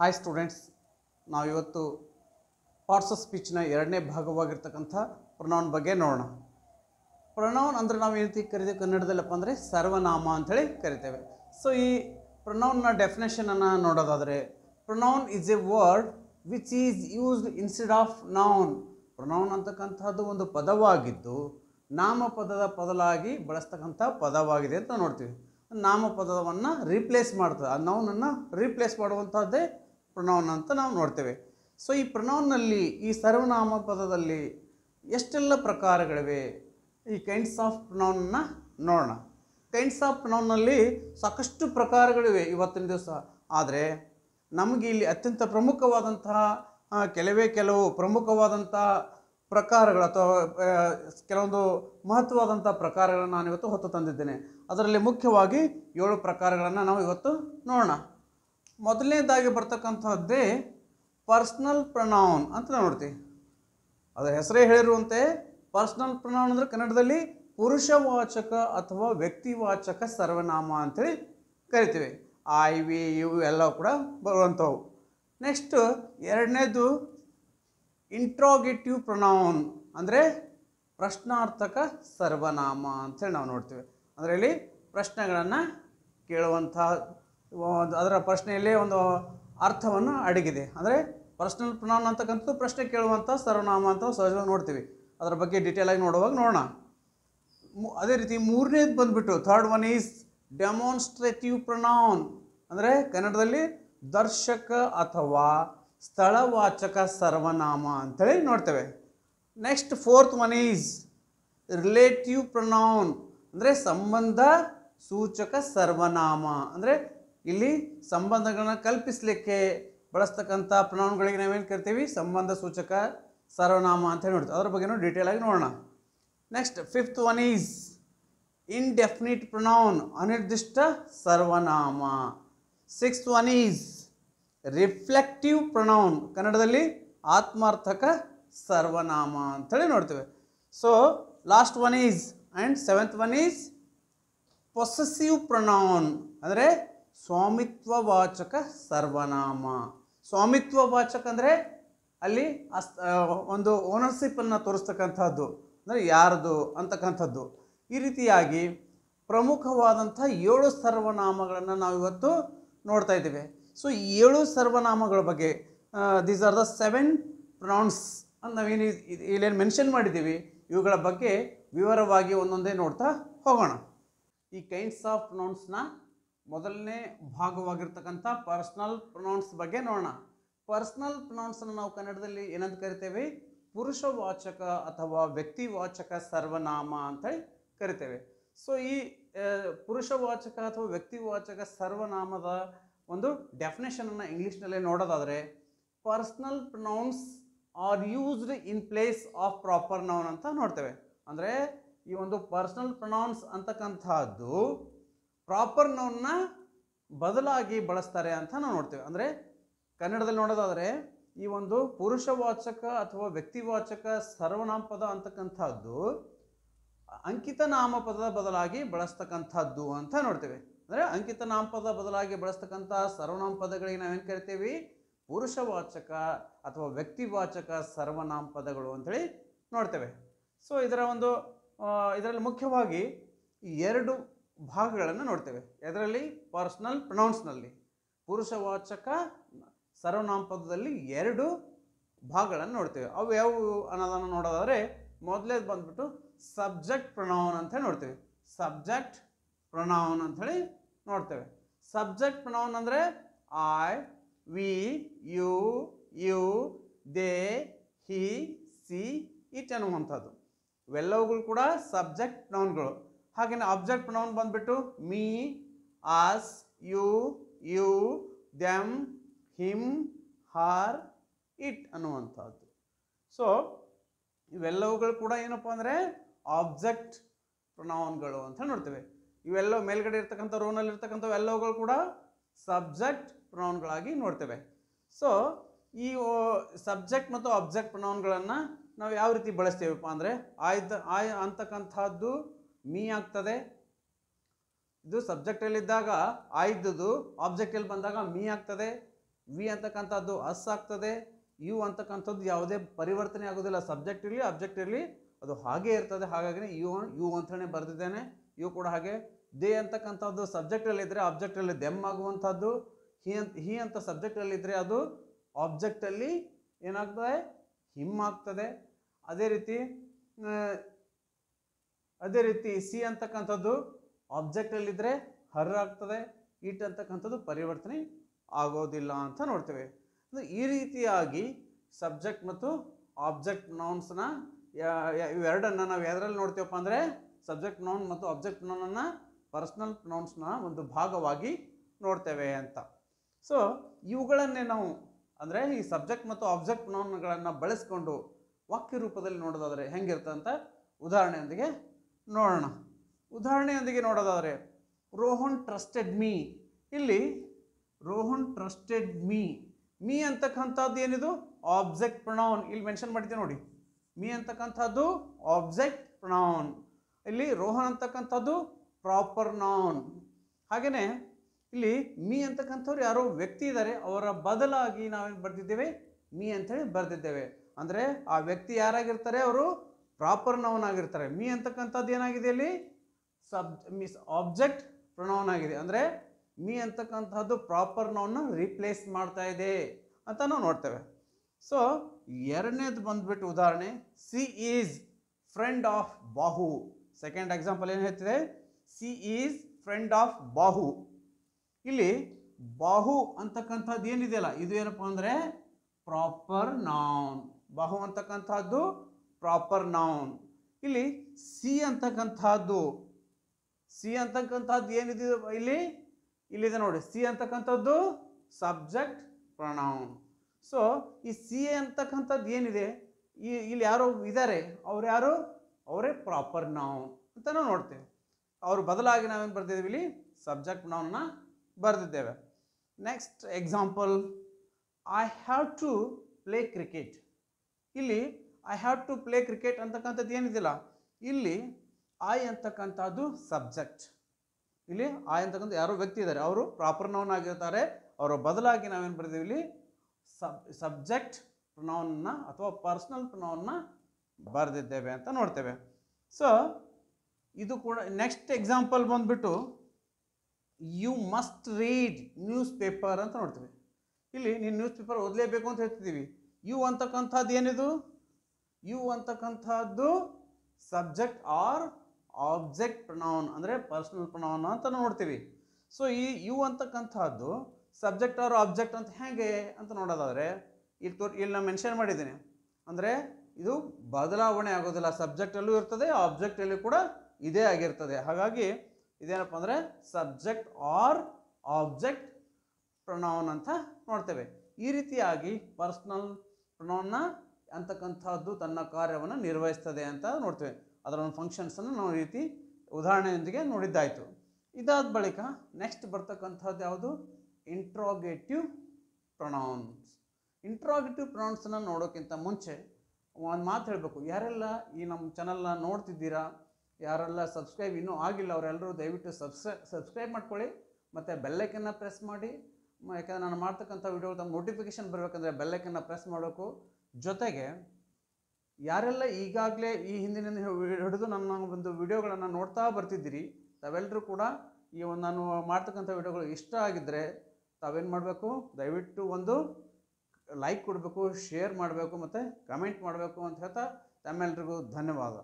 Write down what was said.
Hi students ನಾವಿವತ್ತು parts of ಸ್ಪೀಚ್ನ ಎರಡನೇ ಭಾಗವಾಗಿರ್ತಕ್ಕಂಥ ಪ್ರೊನೌನ್ ಬಗ್ಗೆ ನೋಡೋಣ. ಪ್ರೊನೌನ್ ಅಂದರೆ ನಾವು ಏನು ಕರಿತೀವಿ ಕನ್ನಡದಲ್ಲಪ್ಪ ಅಂದರೆ ಸರ್ವನಾಮ ಅಂಥೇಳಿ ಕರಿತೇವೆ. ಸೊ ಈ ಪ್ರೊನೌನ್ನ ಡೆಫಿನೇಷನನ್ನು ನೋಡೋದಾದರೆ pronoun is a word which is used instead of noun pronoun ಅಂತಕ್ಕಂಥದ್ದು ಒಂದು ಪದವಾಗಿದ್ದು, ನಾಮಪದದ ಬದಲಾಗಿ ಬಳಸ್ತಕ್ಕಂಥ ಪದವಾಗಿದೆ ಅಂತ ನೋಡ್ತೀವಿ. ನಾಮಪದವನ್ನು ರೀಪ್ಲೇಸ್ ಮಾಡ್ತದೆ. ಆ ನೌನನ್ನು ರೀಪ್ಲೇಸ್ ಮಾಡುವಂಥದ್ದೇ ಪ್ರೊನೌನ್ ಅಂತ ನಾವು ನೋಡ್ತೇವೆ. ಸೊ ಈ ಪ್ರೊನೌನ್ನಲ್ಲಿ ಈ ಸರ್ವನಾಮ ಪದದಲ್ಲಿ ಎಷ್ಟೆಲ್ಲ ಪ್ರಕಾರಗಳಿವೆ? ಈ ಕೈಂಡ್ಸ್ ಆಫ್ ಪ್ರೊನೌನ್ನ ನೋಡೋಣ. ಕೈಂಡ್ಸ್ ಆಫ್ ಪ್ರೊನೌನ್ನಲ್ಲಿ ಸಾಕಷ್ಟು ಪ್ರಕಾರಗಳಿವೆ ಇವತ್ತಿನ ದಿವಸ. ಆದರೆ ನಮಗೆ ಇಲ್ಲಿ ಅತ್ಯಂತ ಪ್ರಮುಖವಾದಂತಹ ಕೆಲವೇ ಕೆಲವು ಪ್ರಮುಖವಾದಂಥ ಪ್ರಕಾರಗಳು ಅಥವಾ ಕೆಲವೊಂದು ಮಹತ್ವವಾದಂಥ ಪ್ರಕಾರಗಳನ್ನು ನಾನು ಇವತ್ತು ಹೊತ್ತು ತಂದಿದ್ದೇನೆ. ಅದರಲ್ಲಿ ಮುಖ್ಯವಾಗಿ ಏಳು ಪ್ರಕಾರಗಳನ್ನು ನಾವು ಇವತ್ತು ನೋಡೋಣ. ಮೊದಲನೇದಾಗಿ ಬರ್ತಕ್ಕಂಥದ್ದೇ ಪರ್ಸ್ನಲ್ ಪ್ರನೌನ್ ಅಂತ ನಾವು ನೋಡ್ತೀವಿ. ಅದರ ಹೆಸರೇ ಹೇಳಿರುವಂತೆ ಪರ್ಸ್ನಲ್ ಪ್ರನೌನ್ ಅಂದರೆ ಕನ್ನಡದಲ್ಲಿ ಪುರುಷವಾಚಕ ಅಥವಾ ವ್ಯಕ್ತಿವಾಚಕ ಸರ್ವನಾಮ ಅಂಥೇಳಿ ಕರಿತೀವಿ. ಐ ವಿ ಯು ಎಲ್ಲ ಕೂಡ ಬರುವಂಥವು. ನೆಕ್ಸ್ಟ್ ಎರಡನೇದು ಇಂಟ್ರಾಗೇಟಿವ್ ಪ್ರನೌನ್ ಅಂದರೆ ಪ್ರಶ್ನಾರ್ಥಕ ಸರ್ವನಾಮ ಅಂತೇಳಿ ನಾವು ನೋಡ್ತೀವಿ. ಅದರಲ್ಲಿ ಪ್ರಶ್ನೆಗಳನ್ನು ಕೇಳುವಂಥ ಒಂದು ಅದರ ಪ್ರಶ್ನೆಯಲ್ಲಿ ಒಂದು ಅರ್ಥವನ್ನು ಅಡಗಿದೆ. ಅಂದರೆ ಪರ್ಸ್ನಲ್ ಪ್ರೊನೌನ್ ಅಂತಕ್ಕಂಥದ್ದು ಪ್ರಶ್ನೆ ಕೇಳುವಂಥ ಸರ್ವನಾಮ ಅಂತ ಸಹಜವಾಗಿ ನೋಡ್ತೀವಿ. ಅದರ ಬಗ್ಗೆ ಡೀಟೇಲ್ ಆಗಿ ನೋಡುವಾಗ ನೋಡೋಣ. ಅದೇ ರೀತಿ ಮೂರನೇದು ಬಂದ್ಬಿಟ್ಟು third one is demonstrative pronoun ಅಂದರೆ ಕನ್ನಡದಲ್ಲಿ ದರ್ಶಕ ಅಥವಾ ಸ್ಥಳವಾಚಕ ಸರ್ವನಾಮ ಅಂತೇಳಿ ನೋಡ್ತೇವೆ. Next fourth one is relative pronoun ಅಂದರೆ ಸಂಬಂಧ ಸೂಚಕ ಸರ್ವನಾಮ. ಅಂದರೆ ಇಲ್ಲಿ ಸಂಬಂಧಗಳನ್ನ ಕಲ್ಪಿಸಲಿಕ್ಕೆ ಬಳಸ್ತಕ್ಕಂಥ ಪ್ರಣಾಮಗಳಿಗೆ ನಾವೇನು ಕರಿತೀವಿ? ಸಂಬಂಧ ಸೂಚಕ ಸರ್ವನಾಮ ಅಂತ ಹೇಳಿ ನೋಡ್ತೀವಿ. ಅದ್ರ ಬಗ್ಗೆನೂ ಡೀಟೇಲ್ ಆಗಿ ನೋಡೋಣ. Next fifth one is indefinite pronoun ಅನಿರ್ದಿಷ್ಟ ಸರ್ವನಾಮ. Sixth one is reflexive pronoun ಕನ್ನಡದಲ್ಲಿ ಆತ್ಮಾರ್ಥಕ ಸರ್ವನಾಮ ಅಂತೇಳಿ ನೋಡ್ತೇವೆ. So last one is and seventh one is possessive pronoun ಅಂದರೆ ಸ್ವಾಮಿತ್ವವಾಚಕ ಸರ್ವನಾಮ. ಸ್ವಾಮಿತ್ವವಾಚಕ ಅಂದರೆ ಅಲ್ಲಿ ಅಸ್ ಒಂದು ಓನರ್ಶಿಪ್ಪನ್ನು ತೋರಿಸ್ತಕ್ಕಂಥದ್ದು ಅಂದರೆ ಯಾರದು ಅಂತಕ್ಕಂಥದ್ದು. ಈ ರೀತಿಯಾಗಿ ಪ್ರಮುಖವಾದಂಥ ಏಳು ಸರ್ವನಾಮಗಳನ್ನು ನಾವು ಇವತ್ತು ನೋಡ್ತಾ ಇದ್ದೇವೆ. ಸೊ ಏಳು ಸರ್ವನಾಮಗಳ ಬಗ್ಗೆ these are the seven pronouns ಅಂತ ನಾವೇನು ಇಲ್ಲೇನು ಮೆನ್ಷನ್ ಮಾಡಿದ್ದೀವಿ. ಇವುಗಳ ಬಗ್ಗೆ ವಿವರವಾಗಿ ಒಂದೊಂದೇ ನೋಡ್ತಾ ಹೋಗೋಣ. ಈ ಕೈಂಡ್ಸ್ ಆಫ್ ಪ್ರೊನೌನ್ಸ್ನ ಮೊದಲನೇ ಭಾಗವಾಗಿರ್ತಕ್ಕಂಥ ಪರ್ಸ್ನಲ್ ಪ್ರೊನೌನ್ಸ್ ಬಗ್ಗೆ ನೋಡೋಣ. ಪರ್ಸ್ನಲ್ ಪ್ರೊನೌನ್ಸನ್ನು ನಾವು ಕನ್ನಡದಲ್ಲಿ ಏನಂತ ಕರಿತೇವೆ? ಪುರುಷವಾಚಕ ಅಥವಾ ವ್ಯಕ್ತಿವಾಚಕ ಸರ್ವನಾಮ ಅಂತೇಳಿ ಕರಿತೇವೆ. ಸೊ ಈ ಪುರುಷವಾಚಕ ಅಥವಾ ವ್ಯಕ್ತಿವಾಚಕ ಸರ್ವನಾಮದ ಒಂದು ಡೆಫಿನೇಷನನ್ನು ಇಂಗ್ಲೀಷ್ನಲ್ಲೇ ನೋಡೋದಾದರೆ personal pronouns are used in place of proper noun ಅಂತ ನೋಡ್ತೇವೆ. ಅಂದರೆ, ಈ ಒಂದು ಪರ್ಸ್ನಲ್ ಪ್ರೊನೌನ್ಸ್ ಅಂತಕ್ಕಂಥದ್ದು ಪ್ರಾಪರ್ ನೌನ್ನ ಬದಲಾಗಿ ಬಳಸ್ತಾರೆ ಅಂತ ನಾವು ನೋಡ್ತೇವೆ. ಅಂದರೆ ಕನ್ನಡದಲ್ಲಿ ನೋಡೋದಾದರೆ ಈ ಒಂದು ಪುರುಷವಾಚಕ ಅಥವಾ ವ್ಯಕ್ತಿವಾಚಕ ಸರ್ವನಾಮ ಪದ ಅಂತಕ್ಕಂಥದ್ದು ಅಂಕಿತ ನಾಮಪದದ ಬದಲಾಗಿ ಬಳಸ್ತಕ್ಕಂಥದ್ದು ಅಂತ ನೋಡ್ತೇವೆ. ಅಂದರೆ ಅಂಕಿತ ನಾಮಪದ ಬದಲಾಗಿ ಬಳಸ್ತಕ್ಕಂಥ ಸರ್ವನಾಮ ಪದಗಳಿಗೆ ನಾವೇನು ಕರಿತೀವಿ? ಪುರುಷವಾಚಕ ಅಥವಾ ವ್ಯಕ್ತಿವಾಚಕ ಸರ್ವನಾಮ ಪದಗಳು ಅಂತೇಳಿ ನೋಡ್ತೇವೆ. ಸೊ ಇದರ ಒಂದು ಇದರಲ್ಲಿ ಮುಖ್ಯವಾಗಿ ಎರಡು ಭಾಗಗಳನ್ನು ನೋಡ್ತೇವೆ. ಎದರಲ್ಲಿ ಪರ್ಸ್ನಲ್ ಪ್ರೊನೌನ್ಸ್ನಲ್ಲಿ ಪುರುಷವಾಚಕ ಸರ್ವನಾಮ ಪದದಲ್ಲಿ ಎರಡು ಭಾಗಗಳನ್ನು ನೋಡ್ತೇವೆ. ಅವು ಯಾವುವು ಅನ್ನೋದನ್ನು ನೋಡೋದಾದರೆ ಮೊದಲೇದು ಬಂದ್ಬಿಟ್ಟು ಸಬ್ಜೆಕ್ಟ್ ಪ್ರೊನೌನ್ ಅಂತ ನೋಡ್ತೇವೆ. ಸಬ್ಜೆಕ್ಟ್ ಪ್ರೊನೌನ್ ಅಂಥೇಳಿ ನೋಡ್ತೇವೆ. ಸಬ್ಜೆಕ್ಟ್ ಪ್ರೊನೌನ್ ಅಂದರೆ I we you you they he she it ಅನ್ನುವಂಥದ್ದು. ಇವೆಲ್ಲವುಗಳು ಕೂಡ ಸಬ್ಜೆಕ್ಟ್ ಪ್ರೊನೌನ್ಗಳು ಹಾಗೆಯೇ ಆಬ್ಜೆಕ್ಟ್ ಪ್ರೊನೌನ್ ಬಂದ್ಬಿಟ್ಟು me us you you them him her it ಅನ್ನುವಂಥದ್ದು. ಸೊ ಇವೆಲ್ಲವುಗಳು ಕೂಡ ಏನಪ್ಪ ಅಂದರೆ ಆಬ್ಜೆಕ್ಟ್ ಪ್ರೊನೌನ್ಗಳು ಅಂತ ನೋಡ್ತೇವೆ. ಇವೆಲ್ಲ ಮೇಲ್ಗಡೆ ಇರ್ತಕ್ಕಂಥ ರೋನಲ್ಲಿ ಇರ್ತಕ್ಕಂಥವು ಎಲ್ಲವುಗಳು ಕೂಡ ಸಬ್ಜೆಕ್ಟ್ ಪ್ರೊನೌನ್ಗಳಾಗಿ ನೋಡ್ತೇವೆ. ಸೊ ಈ ಸಬ್ಜೆಕ್ಟ್ ಮತ್ತು ಆಬ್ಜೆಕ್ಟ್ ಪ್ರೊನೌನ್ಗಳನ್ನು ನಾವು ಯಾವ ರೀತಿ ಬಳಸ್ತೇವಪ್ಪ ಅಂದರೆ ಆಯ್ದ, ಆಯ್ ಅಂತಕ್ಕಂಥದ್ದು ಮೀ ಆಗ್ತದೆ. ಇದು ಸಬ್ಜೆಕ್ಟಲ್ಲಿದ್ದಾಗ ಆಯ್ದುದು ಆಬ್ಜೆಕ್ಟಲ್ಲಿ ಬಂದಾಗ ಮೀ ಆಗ್ತದೆ. ವಿ ಅಂತಕ್ಕಂಥದ್ದು ಅಸ್ ಆಗ್ತದೆ. ಯು ಅಂತಕ್ಕಂಥದ್ದು ಯಾವುದೇ ಪರಿವರ್ತನೆ ಆಗೋದಿಲ್ಲ. ಸಬ್ಜೆಕ್ಟ್ ಇರಲಿ ಅಬ್ಜೆಕ್ಟ್ ಇರಲಿ ಅದು ಹಾಗೇ ಇರ್ತದೆ. ಹಾಗಾಗಿ ಯು ಯು ಅಂತಲೇ ಬರೆದಿದ್ದೇನೆ. ಯು ಕೂಡ ಹಾಗೆ. ದೇ ಅಂತಕ್ಕಂಥದ್ದು ಸಬ್ಜೆಕ್ಟಲ್ಲಿದ್ದರೆ ಆಬ್ಜೆಕ್ಟಲ್ಲಿ ದೆಮ್ ಆಗುವಂಥದ್ದು. ಹಿ ಅಂತ ಹಿ ಅಂತ ಸಬ್ಜೆಕ್ಟಲ್ಲಿದ್ದರೆ ಅದು ಆಬ್ಜೆಕ್ಟಲ್ಲಿ ಏನಾಗ್ತದೆ? ಹಿಮ್ ಆಗ್ತದೆ. ಅದೇ ರೀತಿ ಆ, ಅದೇ ರೀತಿ ಸಿ ಅಂತಕ್ಕಂಥದ್ದು ಆಬ್ಜೆಕ್ಟಲ್ಲಿದ್ದರೆ ಹರ್ ಆಗ್ತದೆ ಇಟ್ ಅಂತಕ್ಕಂಥದ್ದು ಪರಿವರ್ತನೆ ಆಗೋದಿಲ್ಲ ಅಂತ ನೋಡ್ತೇವೆ. ಅಂದ್ರೆ ಈ ರೀತಿಯಾಗಿ ಸಬ್ಜೆಕ್ಟ್ ಮತ್ತು ಆಬ್ಜೆಕ್ಟ್ ನೌನ್ಸ್ನ ಇವೆರಡನ್ನು ನಾವು ಎದರಲ್ಲಿ ನೋಡ್ತೀವಪ್ಪ ಅಂದರೆ ಸಬ್ಜೆಕ್ಟ್ ನೌನ್ ಮತ್ತು ಆಬ್ಜೆಕ್ಟ್ ನೌನನ್ನು ಪರ್ಸ್ನಲ್ ನೌನ್ಸ್ನ ಒಂದು ಭಾಗವಾಗಿ ನೋಡ್ತೇವೆ ಅಂತ. ಸೊ ಇವುಗಳನ್ನೇ ನಾವು ಅಂದರೆ ಈ ಸಬ್ಜೆಕ್ಟ್ ಮತ್ತು ಆಬ್ಜೆಕ್ಟ್ ನೌನ್ಗಳನ್ನು ಬಳಸ್ಕೊಂಡು ವಾಕ್ಯ ರೂಪದಲ್ಲಿ ನೋಡೋದಾದರೆ ಹೆಂಗಿರುತ್ತೆ ಉದಾಹರಣೆಯೊಂದಿಗೆ ನೋಡೋಣ. ಉದಾಹರಣೆಯೊಂದಿಗೆ ನೋಡೋದಾದರೆ, ರೋಹನ್ ಟ್ರಸ್ಟೆಡ್ ಮೀ. ಇಲ್ಲಿ, ರೋಹನ್ ಟ್ರಸ್ಟೆಡ್ ಮೀ. ಮೀ ಅಂತಕ್ಕಂಥದ್ದು ಏನಿದು? Object pronoun. ಇಲ್ಲಿ ಮೆನ್ಷನ್ ಮಾಡಿದ್ದೆ ನೋಡಿ. ಮೀ ಅಂತಕ್ಕಂಥದ್ದು ಆಬ್ಜೆಕ್ಟ್ ಪ್ರೊನೌನ್. ಇಲ್ಲಿ ರೋಹನ್ ಅಂತಕ್ಕಂಥದ್ದು ಪ್ರಾಪರ್ ನೌನ್. ಹಾಗೆಯೇ ಇಲ್ಲಿ ಮೀ ಅಂತಕ್ಕಂಥವ್ರು ಯಾರೋ ವ್ಯಕ್ತಿ ಇದ್ದಾರೆ, ಅವರ ಬದಲಾಗಿ ನಾವೇನು ಬರೆದಿದ್ದೇವೆ? ಮೀ ಅಂತೇಳಿ ಬರೆದಿದ್ದೇವೆ. ಅಂದರೆ ಆ ವ್ಯಕ್ತಿ ಯಾರಾಗಿರ್ತಾರೆ ಅವರು? ಪ್ರಾಪರ್ ನೌನ್ ಆಗಿರ್ತಾರೆ. ಮೀ ಅಂತಕ್ಕಂಥದ್ದು ಏನಾಗಿದೆ ಇಲ್ಲಿ? ಸಬ್ ಮೀಸ್ ಆಬ್ಜೆಕ್ಟ್ ಪ್ರೊನೌನ್ ಆಗಿದೆ. ಅಂದರೆ ಮೀ ಅಂತಕ್ಕಂಥದ್ದು ಪ್ರಾಪರ್ ನೌನ್ನ ರೀಪ್ಲೇಸ್ ಮಾಡ್ತಾ ಇದೆ ಅಂತ ನಾವು ನೋಡ್ತೇವೆ. ಸೊ ಎರಡನೇದು ಬಂದ್ಬಿಟ್ಟು ಉದಾಹರಣೆ she is friend of Bahu second example ಏನು ಹೇಳ್ತಿದೆ? She is friend of Bahu ಇಲ್ಲಿ ಬಾಹು ಅಂತಕ್ಕಂಥದ್ದು ಏನಿದೆಯಲ್ಲ? ಇದು ಏನಪ್ಪ ಅಂದರೆ ಪ್ರಾಪರ್ ನೌನ್ ಬಾಹು ಅಂತಕ್ಕಂಥದ್ದು ಪ್ರಾಪರ್ ನೌನ್ ಇಲ್ಲಿ ಸಿ ಅಂತಕ್ಕಂಥದ್ದು ಸಿ ಅಂತಕ್ಕಂಥದ್ದು ಏನಿದೆ ಇಲ್ಲಿ? ಇಲ್ಲಿದೆ ನೋಡಿ ಸಿ ಅಂತಕ್ಕಂಥದ್ದು ಸಬ್ಜೆಕ್ಟ್ ಪ್ರೊನೌನ್ ಸೊ ಈ ಸಿ ಅಂತಕ್ಕಂಥದ್ದು ಏನಿದೆ? ಈ, ಇಲ್ಲಿ ಯಾರು ಇದ್ದಾರೆ, ಅವ್ರು ಯಾರು? ಅವರೇ ಪ್ರಾಪರ್ ನೌನ್ ಅಂತ ನಾವು ನೋಡ್ತೇವೆ. ಅವ್ರ ಬದಲಾಗಿ ನಾವೇನು ಬರ್ತಿದ್ದೀವಿ ಇಲ್ಲಿ? ಸಬ್ಜೆಕ್ಟ್ ನೌನ್ನ ಬರೆದಿದ್ದೇವೆ. Next example I have to play cricket ಇಲ್ಲಿ I have to play cricket ಅಂತಕ್ಕಂಥದ್ದು ಏನಿದಿಲ್ಲ. ಇಲ್ಲಿ ಐ ಅಂತಕ್ಕಂಥದ್ದು ಸಬ್ಜೆಕ್ಟ್ ಇಲ್ಲಿ ಐ ಅಂತಕ್ಕಂಥ ಯಾರೋ ವ್ಯಕ್ತಿ ಇದ್ದಾರೆ. ಅವರು ಪ್ರಾಪರ್ ನೌನ್ ಆಗಿರ್ತಾರೆ. ಅವರ ಬದಲಾಗಿ ನಾವೇನು ಬರ್ತೀವಿ ಇಲ್ಲಿ? ಸಬ್ ಸಬ್ಜೆಕ್ಟ್ ಪ್ರೊನೌನ್ನ ಅಥವಾ ಪರ್ಸ್ನಲ್ ಪ್ರೊನೌನ್ನ ಬರೆದಿದ್ದೇವೆ ಅಂತ ನೋಡ್ತೇವೆ. ಸೊ ಇದು ಕೂಡ ನೆಕ್ಸ್ಟ್ ಎಕ್ಸಾಂಪಲ್ ಬಂದುಬಿಟ್ಟು you must read newspaper ಅಂತ ನೋಡ್ತೀವಿ. ಇಲ್ಲಿ ನೀನು ನ್ಯೂಸ್ ಪೇಪರ್ ಓದಲೇಬೇಕು ಅಂತ ಹೇಳ್ತಿದ್ದೀವಿ. ಯು ಅಂತಕ್ಕಂಥದ್ದು ಏನಿದು? ಯು ಅಂತಕ್ಕಂಥದ್ದು ಸಬ್ಜೆಕ್ಟ್ ಆರ್ ಆಬ್ಜೆಕ್ಟ್ ಪ್ರೊನೌನ್ ಅಂದರೆ ಪರ್ಸನಲ್ ಪ್ರೊನೌನ್ ಅಂತ ನೋಡ್ತೀವಿ. ಸೊ ಈ ಯು ಅಂತಕ್ಕಂಥದ್ದು ಸಬ್ಜೆಕ್ಟ್ ಆರ್ ಆಬ್ಜೆಕ್ಟ್ ಅಂತ ಹೇಗೆ ಅಂತ ನೋಡೋದಾದರೆ, ಇಲ್ಲಿ ತೋರ್, ಇಲ್ಲಿ ನಾನು ಮೆನ್ಷನ್ ಮಾಡಿದ್ದೀನಿ. ಅಂದರೆ ಇದು ಬದಲಾವಣೆ ಆಗೋದಿಲ್ಲ. ಸಬ್ಜೆಕ್ಟಲ್ಲೂ ಇರ್ತದೆ ಆಬ್ಜೆಕ್ಟಲ್ಲಿ ಕೂಡ ಇದೇ ಆಗಿರ್ತದೆ. ಹಾಗಾಗಿ ಇದೇನಪ್ಪ ಅಂದರೆ ಸಬ್ಜೆಕ್ಟ್ ಆರ್ ಆಬ್ಜೆಕ್ಟ್ ಪ್ರೊನೌನ್ ಅಂತ ನೋಡ್ತೇವೆ. ಈ ರೀತಿಯಾಗಿ ಪರ್ಸ್ನಲ್ ಪ್ರೊನೌನ್ನ ಅಂತಕ್ಕಂಥದ್ದು ತನ್ನ ಕಾರ್ಯವನ್ನು ನಿರ್ವಹಿಸ್ತದೆ ಅಂತ ನೋಡ್ತೇವೆ. ಅದರ ಒಂದು ಫಂಕ್ಷನ್ಸನ್ನು ನಾವು ರೀತಿ ಉದಾಹರಣೆಯೊಂದಿಗೆ ನೋಡಿದ್ದಾಯಿತು. ಇದಾದ ಬಳಿಕ ನೆಕ್ಸ್ಟ್ ಬರ್ತಕ್ಕಂಥದ್ದು ಯಾವುದು? ಇಂಟ್ರೋಗೇಟಿವ್ ಪ್ರೊನೌನ್ಸ್ ಇಂಟ್ರಾಗೇಟಿವ್ ಪ್ರೊನೌನ್ಸನ್ನು ನೋಡೋಕ್ಕಿಂತ ಮುಂಚೆ ಒಂದು ಮಾತು ಹೇಳಬೇಕು. ಯಾರೆಲ್ಲ ಈ ನಮ್ಮ ಚಾನಲ್ನ ನೋಡ್ತಿದ್ದೀರಾ? ಯಾರೆಲ್ಲ ಸಬ್ಸ್ಕ್ರೈಬ್ ಇನ್ನೂ ಆಗಿಲ್ಲ ಅವರೆಲ್ಲರೂ ದಯವಿಟ್ಟು ಸಬ್ಸ್ಕ್ರೈ ಸಬ್ಸ್ಕ್ರೈಬ್ ಮಾಡ್ಕೊಳ್ಳಿ. ಮತ್ತು ಬೆಲ್ಲೈಕನ್ನ ಪ್ರೆಸ್ ಮಾಡಿ. ಯಾಕಂದರೆ ನಾನು ಮಾಡ್ತಕ್ಕಂಥ ವಿಡಿಯೋ ತಮ್ಮ ನೋಟಿಫಿಕೇಶನ್ ಬರಬೇಕಂದ್ರೆ ಬೆಲ್ಲೈಕನ್ನ ಪ್ರೆಸ್ ಮಾಡಬೇಕು ಜೊತೆಗೆ ಯಾರೆಲ್ಲ ಈಗಾಗಲೇ ಈ ಹಿಂದಿನಿಂದ ಹಿಡಿದು ನನ್ನ ಒಂದು ವಿಡಿಯೋಗಳನ್ನು ನೋಡ್ತಾ ಬರ್ತಿದ್ದೀರಿ ತಾವೆಲ್ಲರೂ ಕೂಡ ಈ ಒಂದು ನಾನು ಮಾಡ್ತಕ್ಕಂಥ ವಿಡಿಯೋಗಳು ಇಷ್ಟ ಆಗಿದ್ದರೆ ತಾವೇನು ಮಾಡಬೇಕು? ದಯವಿಟ್ಟು ಒಂದು ಲೈಕ್ ಕೊಡಬೇಕು, ಶೇರ್ ಮಾಡಬೇಕು ಮತ್ತು ಕಮೆಂಟ್ ಮಾಡಬೇಕು ಅಂತ ಹೇಳ್ತಾ ತಮ್ಮೆಲ್ರಿಗೂ ಧನ್ಯವಾದ.